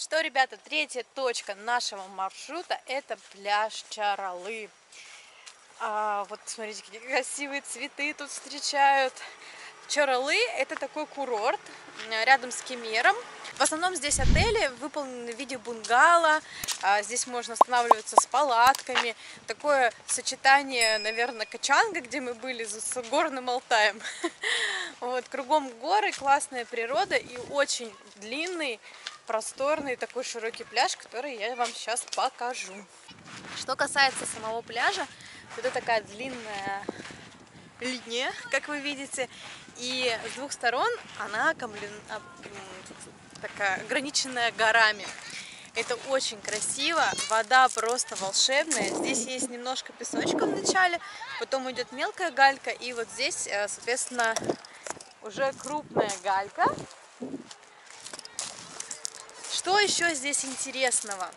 Что, ребята, третья точка нашего маршрута это пляж Чаралы. А, вот смотрите, какие красивые цветы тут встречают. Чаралы это такой курорт рядом с Кемером. В основном здесь отели выполнены в виде бунгало. А, здесь можно останавливаться с палатками. Такое сочетание, наверное, Качанга, где мы были, с горным Алтаем. Вот, кругом горы, классная природа и очень длинный просторный такой широкий пляж, который я вам сейчас покажу. Что касается самого пляжа, это такая длинная линия, как вы видите, и с двух сторон она а, такая ограниченная горами. Это очень красиво, вода просто волшебная. Здесь есть немножко песочка в начале, потом идет мелкая галька, и вот здесь, э, соответственно, уже крупная галька. Что еще здесь интересного?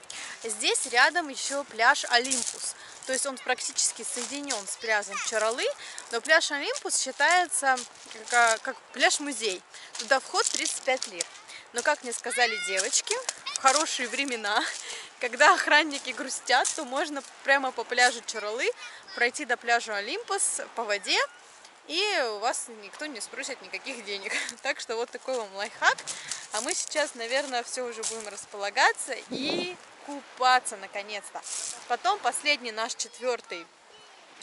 Здесь рядом еще пляж Олимпус. То есть он практически соединен с пляжем Чаралы, но пляж Олимпус считается как, как пляж-музей. Туда вход 35 лир. Но, как мне сказали девочки, в хорошие времена, когда охранники грустят, то можно прямо по пляжу Чаралы пройти до пляжа Олимпус по воде, и у вас никто не спросит никаких денег. Так что вот такой вам лайфхак. А мы сейчас, наверное, все уже будем располагаться и купаться наконец-то. Потом последний наш четвертый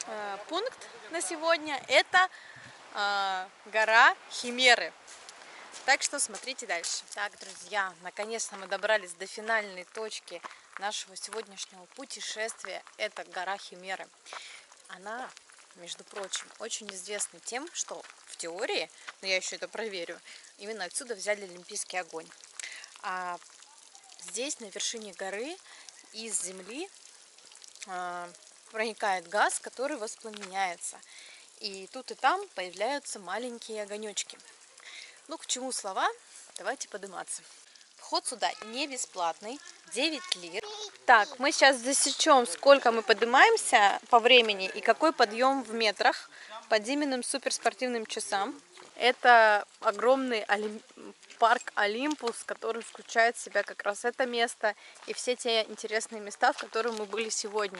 э, пункт на сегодня это э, гора Химеры. Так что смотрите дальше. Так, друзья, наконец-то мы добрались до финальной точки нашего сегодняшнего путешествия. Это гора Химеры. Она между прочим, очень известны тем, что в теории, но я еще это проверю, именно отсюда взяли Олимпийский огонь. А здесь, на вершине горы, из земли а, проникает газ, который воспламеняется. И тут и там появляются маленькие огонечки. Ну, к чему слова? Давайте подниматься. Вход сюда не бесплатный, 9 лир. Так, мы сейчас засечем, сколько мы поднимаемся по времени и какой подъем в метрах по Диминым суперспортивным часам. Это огромный Олимп... парк Олимпус, который включает в себя как раз это место и все те интересные места, в которых мы были сегодня.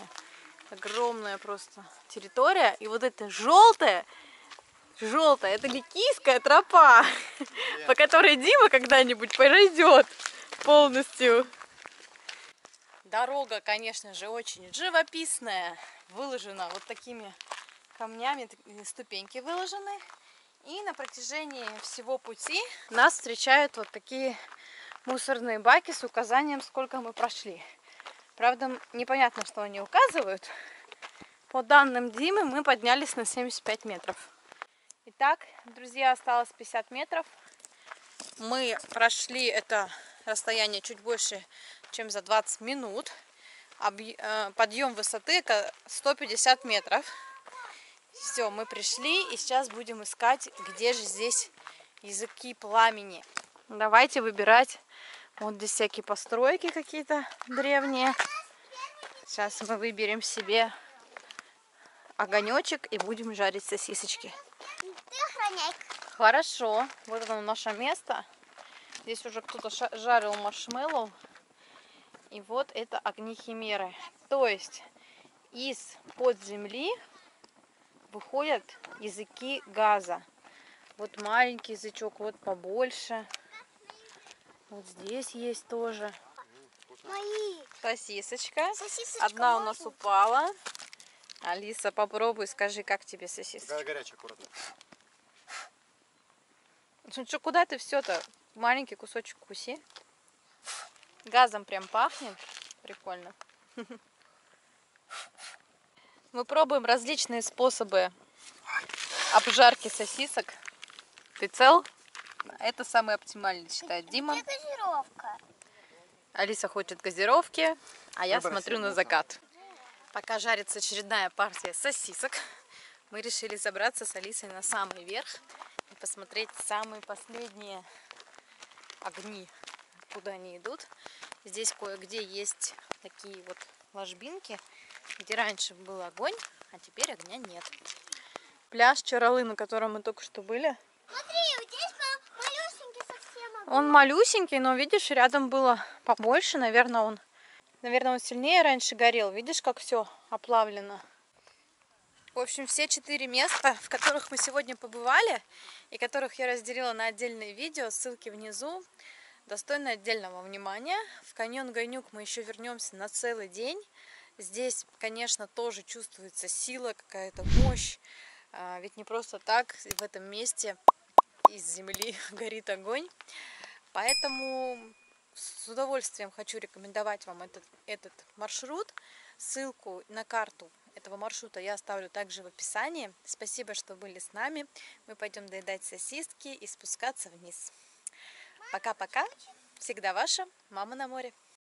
Огромная просто территория. И вот это желтое, желтая, это ликийская тропа, по которой Дима когда-нибудь пройдет полностью. Дорога, конечно же, очень живописная, выложена вот такими камнями, ступеньки выложены. И на протяжении всего пути нас встречают вот такие мусорные баки с указанием, сколько мы прошли. Правда, непонятно, что они указывают. По данным Димы, мы поднялись на 75 метров. Итак, друзья, осталось 50 метров. Мы прошли это расстояние чуть больше, чем за 20 минут. Э, подъем высоты 150 метров. Все, мы пришли и сейчас будем искать, где же здесь языки пламени. Давайте выбирать. Вот здесь всякие постройки какие-то древние. Сейчас мы выберем себе огонечек и будем жарить сосисочки. Хорошо. Вот оно наше место. Здесь уже кто-то жарил маршмеллоу. И вот это огни химеры. То есть из-под земли выходят языки газа. Вот маленький язычок, вот побольше. Вот здесь есть тоже. Мои. Сосисочка. Сосисочка Одна можно? у нас упала. Алиса, попробуй, скажи, как тебе сосисочка. Горячая, аккуратно. Ну что, куда ты все-то? Маленький кусочек куси. Газом прям пахнет. Прикольно. Мы пробуем различные способы обжарки сосисок. Ты цел? Это самый оптимальный, считает Дима. Где газировка? Алиса хочет газировки, а я Выбор смотрю на закат. Пока жарится очередная партия сосисок, мы решили забраться с Алисой на самый верх посмотреть самые последние огни, куда они идут. Здесь кое-где есть такие вот ложбинки, где раньше был огонь, а теперь огня нет. Пляж Чаралы, на котором мы только что были. Смотри, здесь малюсенький совсем огонь. Он малюсенький, но видишь, рядом было побольше. Наверное, он, наверное, он сильнее раньше горел. Видишь, как все оплавлено. В общем, все четыре места, в которых мы сегодня побывали, и которых я разделила на отдельные видео, ссылки внизу, достойны отдельного внимания. В каньон Гайнюк мы еще вернемся на целый день. Здесь, конечно, тоже чувствуется сила, какая-то мощь. А, ведь не просто так в этом месте из земли горит огонь. Поэтому с удовольствием хочу рекомендовать вам этот, этот маршрут. Ссылку на карту этого маршрута я оставлю также в описании. Спасибо, что были с нами. Мы пойдем доедать сосиски и спускаться вниз. Пока-пока. Всегда ваша мама на море.